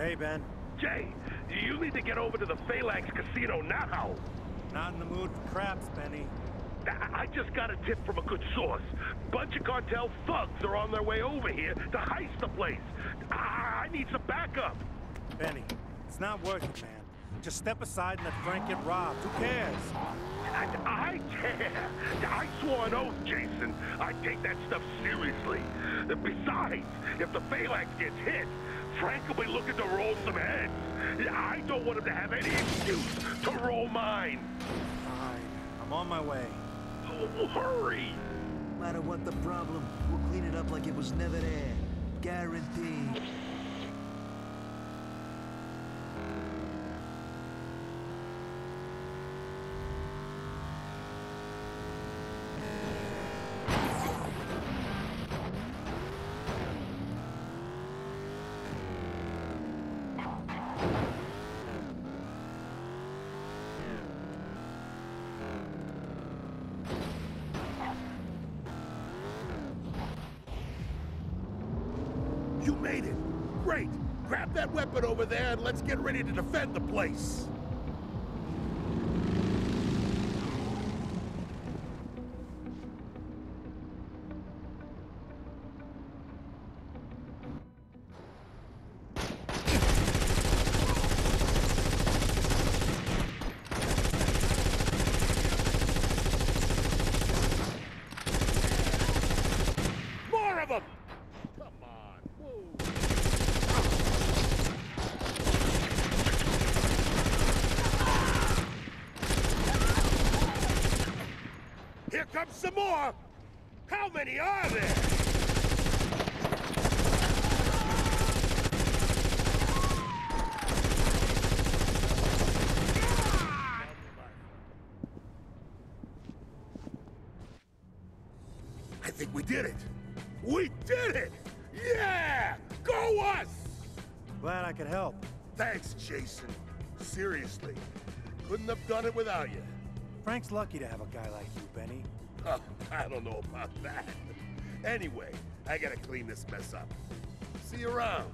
Hey, Ben. Jay, you need to get over to the Phalanx Casino now. Not in the mood for craps, Benny. I just got a tip from a good source. Bunch of cartel thugs are on their way over here to heist the place. I, I need some backup. Benny, it's not worth it, man. Just step aside and let Frank get robbed. Who cares? I, I care. I swore an oath, Jason. I take that stuff seriously. Besides, if the Phalanx gets hit, Frank will be looking to roll some heads. I don't want him to have any excuse to roll mine. Fine. I'm on my way. Oh, hurry! No matter what the problem, we'll clean it up like it was never there. Guaranteed. You made it. Great. Grab that weapon over there and let's get ready to defend the place. Here comes some more! How many are there? I think we did it! We did it! Yeah! Go us! Glad I could help. Thanks, Jason. Seriously. Couldn't have done it without you. Frank's lucky to have a guy like you, Benny. Huh, I don't know about that. Anyway, I gotta clean this mess up. See you around.